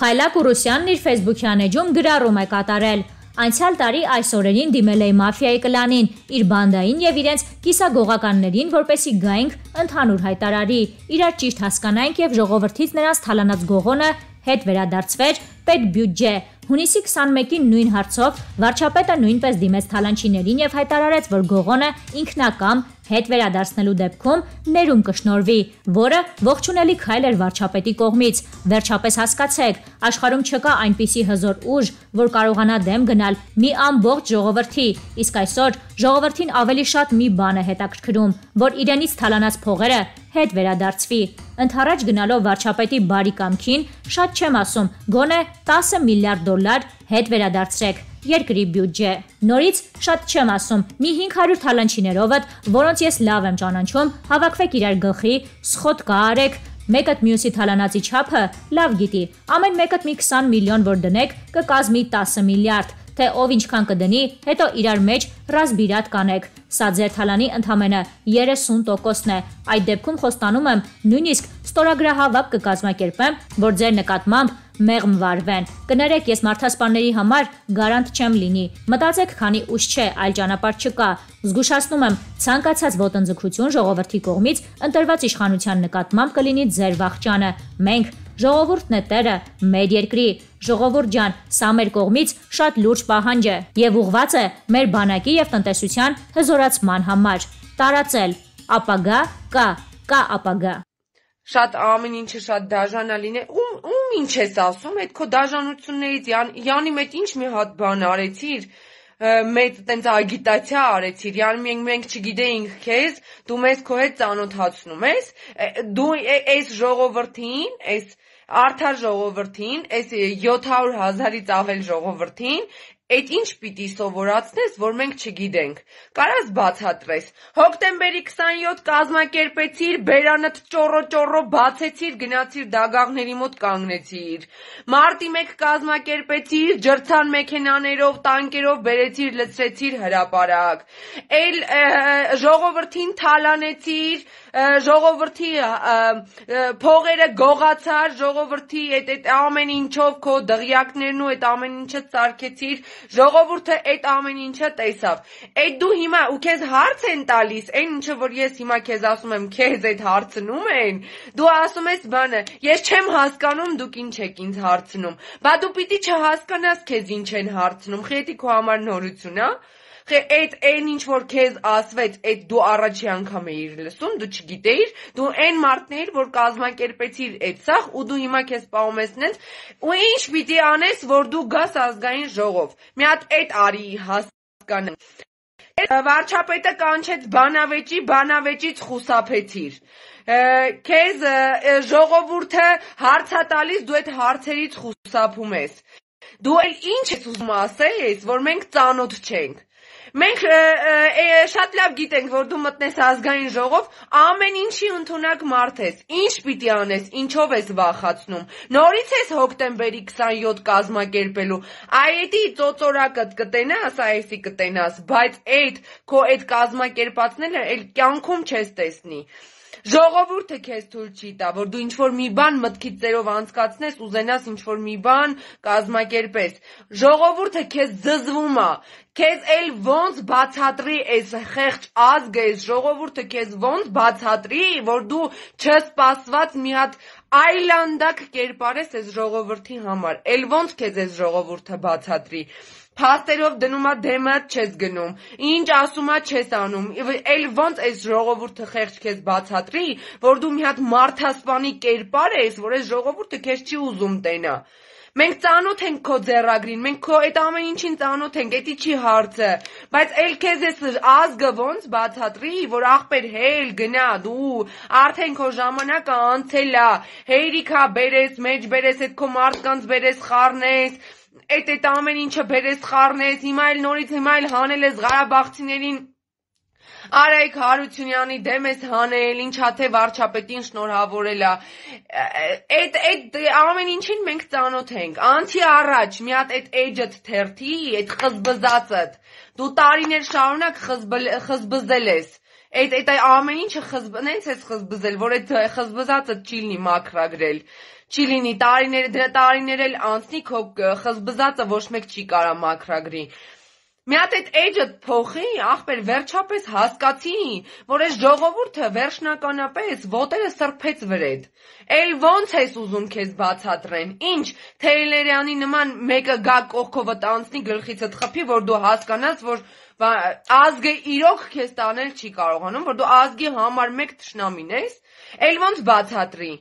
Փայլակ Ուրուսյանն իր Facebook-յան էջում գրառում է կատարել. Անցյալ տարի այս օրերին դիմել էի մաֆիայի կլանին, իր բանդային եւ իրենց կիսագողականներին, որպեսի գայինք ընդհանուր հայտարարի, իրար ճիշտ հասկանայինք եւ ժողովրդից նրանց թալանած գողոնը հետ վերադարձվեր պետբյուջե։ Հունիսի 21-ին նույն հարցով վարչապետը նույնպես դիմեց թալանչիներին եւ հայտարարեց, որ գողոնը ինքնակամ հետ վերադարձնելու դեպքում ներում կշնորվի, որը ողջունելի քայլ էր վարչապետի կողմից։ Վերջապես հասկացեք, աշխարհում չկա այնպիսի հզոր ուժ, որ կարողանա դեմ գնալ մի ամբողջ ժողովրդի, իսկ այսօր ժողովրդին ավելի շատ մի բան է հետաքրքրում, որ իրենից թալանած փողերը հետ վերադարձվի։ Ընթառաջ գնալով վարչապետի բարի կամքին, շատ չեմ ասում, գոնե 10 միլիարդ դոլար հետ վերադարձրեք երկրի բյուջե։ Նորից շատ չեմ ասում, մի 500 թալանչիներովդ, որոնց ես լավ եմ ճանաչում, հավաքվեք իրար գլխի, սխոտ կարեք, մեկըդ մյուսի թալանացի չափը լավ գիտի։ Ամեն մեկըդ մի 20 միլիոն որ դնեք, կկազմի 10 միլիարդ թե ով ինչքան կդնի, հետո իրար մեջ ռասբիրատ կանեք։ Սա ձեր թալանի ընդամենը 30%-ն է։ Այդ դեպքում խոստանում եմ, նույնիսկ ստորագրահավաք կկազմակերպեմ, որ ձեր նկատմամբ մեղմ վարվեն։ Կներեք, ես մարդասպանների համար գարանտ չեմ լինի։ Մտածեք, քանի ուշ չէ, այլ ճանապարհ չկա։ Զգուշացնում եմ, ցանկացած ոտնձգություն ժողովրդի կողմից ընտրված իշխանության նկատմամբ կլինի ձեր վախճանը։ Մենք Ժողովուրդն է տերը մեր երկրի։ Ժողովուրդ ջան, սա մեր կողմից շատ լուրջ պահանջ է եւ ուղղված է մեր բանակի եւ տնտեսության հզորացման համար։ Տարածել։ Ապագա կա, կա ապագա։ Շատ ամեն ինչը շատ դաժան է Ում ում ինչ ես ասում, այդ քո դաժանություններից Յանի մեծ ինչ մի հատ բան արեցիր մեծ տենց ագիտացիա արեցիր, յան մենք մենք չգիտեինք քեզ, դու մեզ քո հետ ծանոթացնում ես, դու այս ժողովրդին, այս արդար ժողովրդին, այս 700 հազարից ավել ժողովրդին Էդ ինչ պիտի սովորացնես, որ մենք չգիտենք։ Կարաս բացատրես։ Հոկտեմբերի 27 կազմակերպեցիր, բերանդ ճոռո-ճոռո բացեցիր, գնացիր դագաղների մոտ կանգնեցիր։ Մարտի 1 կազմակերպեցիր, ջրցան մեքենաներով, տանկերով բերեցիր, լցրեցիր հրաապարակ։ Էլ ժողովրդին թալանեցիր, ժողովրդի փողերը գողացար, ժողովրդի այդ ամեն ինչով քո դղյակներն ու այդ ամեն ինչը ծարկեցիր Ժողովուրդը այդ ամեն ինչը տեսավ։ Այդ դու հիմա ու քեզ հարց են տալիս, այն ինչը որ ես հիմա քեզ ասում եմ, քեզ այդ հարցնում են, դու ասում ես բանը, ես չեմ հասկանում, դուք ինչ եք ինձ հարցնում։ Բա դու պիտի չհասկանաս քեզ ինչ են հարցնում։ Խետի քո համար նորություն, հա։ Այդ այն ինչ որ քեզ ասվեց, այդ դու առաջի անգամ էիր լսում, դու չգիտեիր, դու այն մարդն էիր, որ կազմակերպեցիր այդ սախ ու դու հիմա քեզ պահում ես նենց ու ինչ պիտի անես, որ դու գաս ազգային ժողով։ Մի հատ այդ արի հասկանեմ։ Վարչապետը կանչեց բանավեճի, բանավեճից խուսափեցիր քեզ ժողովուրդը հարցա տալիս դու այդ հարցերից խուսափում ես դու էլ ինչ ես ուզում ասես որ մենք ծանոթ չենք Մենք շատ լավ գիտենք, որ դու մտնես ազգային ժողով, ամեն ինչի ընդունակ մարդ ես։ Ինչ պիտի անես, ինչով ես վախացնում։ Նորից ես հոկտեմբերի 27 կազմակերպելու։ Այդի ծոծորակդ կտենաս, այսի կտենաս, բայց այդ քո այդ կազմակերպածները էլ կյանքում չես տեսնի։ Ժողովուրդը քեզ թույլ չի տա, որ դու ինչ-որ մի բան մտքիդ ծերով անցկացնես, ուզենաս ինչ-որ մի բան կազմակերպես։ Ժողովուրդը քեզ զզվում ա, քեզ էլ ոնց բացատրի այս խեղճ ազգը, այս ժողովուրդը քեզ ոնց բացատրի, որ դու չսպասված մի հատ այլանդակ կերպարես այս ժողովրդի համար։ Էլ ոնց քեզ այս ժողովուրդը բացատրի փաստերով դնում ա դեմդ չես գնում, ինչ ասում ա չես անում, էլ ոնց այս ժողովուրդը խեղճ քեզ բացատրի, որ դու մի հատ մարդասպանի կերպար ես, որ այս ժողովուրդը քեզ չի ուզում տենա։ Մենք ծանոթ ենք քո ձեռագրին, մենք քո այդ ամեն ինչին ծանոթ ենք, էդի չի հարցը, բայց ել քեզ էս ազգը ոնց բացատրի, որ ախպեր հել գնա դու, արդեն քո ժամանակը անցել է, հերիքա բերես, մեջ բերես, այդ քո մարդկանց բերես, խառնես, այդ այդ ամեն ինչը բերես խառնես, հիմա էլ նորից հիմա էլ հանել ես Ղարաբաղցիներին Արայք Հարությունյանի դեմ ես հանել, ինչա թե վարչապետին շնորհավորել է։ Այդ այդ ամեն ինչին մենք ծանոթ ենք։ Անցի առաջ մի հատ այդ էջդ թերթի, այդ խզբզածդ։ Դու տարիներ շարունակ խզբզել ես։ Այդ այդ ամեն ինչը խզբ նենց ես խզբզել, որ այդ խզբզածը չի լինի մակրագրել։ Չի լինի տարիներ դրա տարիներ էլ անցնի քո խզբզածը ոչ մեկ չի կարա մաքրագրի։ Մի հատ այդ էջդ փոխի, ախպեր, վերջապես հասկացի, որ այս ժողովուրդը վերջնականապես ոտերը սրբեց վրեդ։ Էլ ոնց ես ուզում քեզ բացատրեն։ Ինչ, Թեյլերյանի նման մեկը գա կողքովդ անցնի գլխիցդ խփի, որ դու հասկանաս, որ ազգը իրոք քեզ տանել չի կարողանում, որ դու ազգի համար մեկ ճշնամին ես։ Էլ ոնց բացատրի։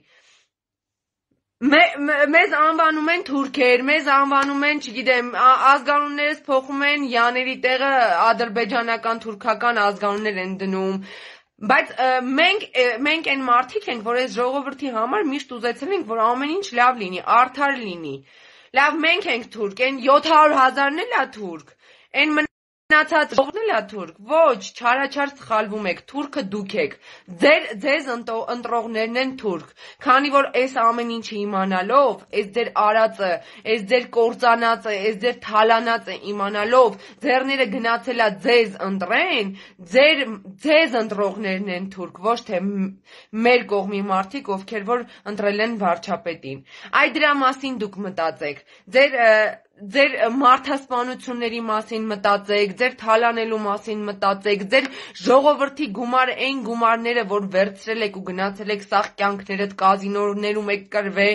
Մեզ անվանում են թուրքեր, մեզ անվանում են, չգիտեմ, ազգանուններս փոխում են, յաների տեղը ադրբեջանական, թուրքական ազգանուններ են դնում։ Բայց մենք մենք այն մարդիկ ենք, որ այս ժողովրդի համար միշտ ուզեցել ենք, որ ամեն ինչ լավ լինի, արդար լինի։ Լավ, մենք ենք թուրք, այն 700 հազարն էլ է թուրք։ Այն Մնացած ժողովն էլ ա թուրք։ Ոչ, չարաչար սխալվում եք, թուրքը դուք եք։ ձեզ ընտրողներն են թուրք։ Քանի որ այս ամեն ինչը իմանալով, այս ձեր արածը, այս ձեր կործանածը, այս ձեր թալանածը իմանալով, ձեռները գնացել ա ձեզ ընտրեն, ձեզ ընտրողներն են թուրք, ոչ թե մեր կողմի մարդիկ, ովքեր որ ընտրել են վարչապետին։ Այ դրա մասին դուք մտածեք։ Ձեր ձեր մարդասպանությունների մասին մտածեք, ձեր թալանելու մասին մտածեք, ձեր ժողովրդի գումար այն գումարները, որ վերցրել եք ու գնացել եք սաղ կյանքներդ կազինոներում եք կրվե,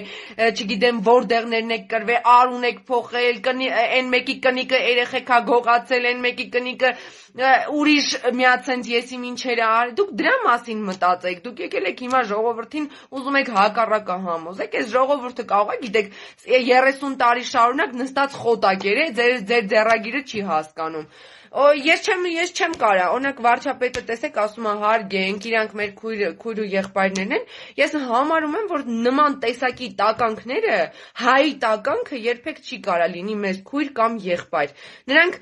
չգիտեմ որտեղներն եք կրվե, արուն եք փոխել, այն մեկի կնիկը երեխեքա գողացել, այն մեկի կնիկը ուրիշ միացենց եսի ինչեր ար, դուք դրա մասին մտածեք, դուք եկել եք հիմա ժողովրդին ուզում եք հակառակը համոզեք, այս ժողովուրդը կարող է, գիտեք, 30 տարի շարունակ նստած խոտակեր է, ձեր ձեր ձեռագիրը չի հասկանում։ ես չեմ ես չեմ կարա, օրինակ վարչապետը տեսեք ասում է հարգենք, իրանք մեր քույր քույր ու եղբայրներն են։ Ես համարում եմ, որ նման տեսակի տականքները հայի տականքը երբեք չի կարա լինի մեզ քույր կամ եղբայր։ Նրանք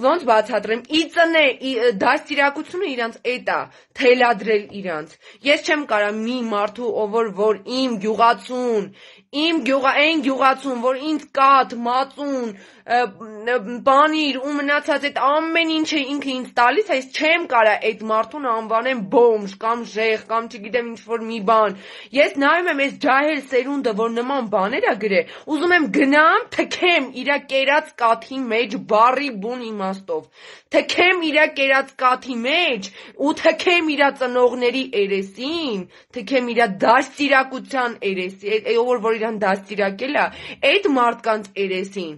ոնց բացատրեմ, իծն է դաստիարակությունը իրանց էդ է, թելադրել իրանց։ Ես չեմ կարա մի մարդու ով որ իմ գյուղացուն, իմ գյուղա այն գյուղացուն, որ ինձ կաթ, մածուն, բանիր ու մնացած այդ ամեն ինչը ինքը ինձ տալիս, այս չեմ կարա այդ մարդուն անվանեմ բոմժ կամ ժեղ կամ չգիտեմ ինչ որ մի բան։ Ես նայում եմ այս ջահել սերունդը, որ նման բաներ է գրե, ուզում եմ գնամ, թքեմ իր կերած կաթի մեջ բարի բուն իմաստով։ Թքեմ իր կերած կաթի մեջ ու թքեմ իր ծնողների երեսին, թքեմ իր դաստիարակության երեսի, ով որ իրան դաստիարակել է, այդ մարդկանց երեսին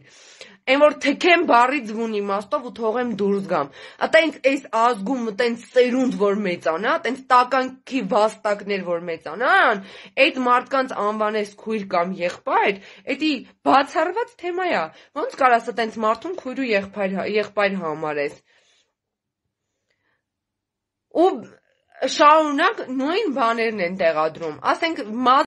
այն որ թքեմ բարի ձվուն իմաստով ու թողեմ դուրս գամ։ Ատենց այս ազգում տենց ծերունդ որ մեծանա, տենց տականքի վաստակներ որ մեծանան, այդ մարդկանց անվանես քույր կամ եղբայր, էդի բացառված թեմա է։ Ոնց կարաս տենց մարդուն քույր ու եղբայր եղբայր համարես։ Ու շարունակ նույն բաներն են տեղադրում։ Ասենք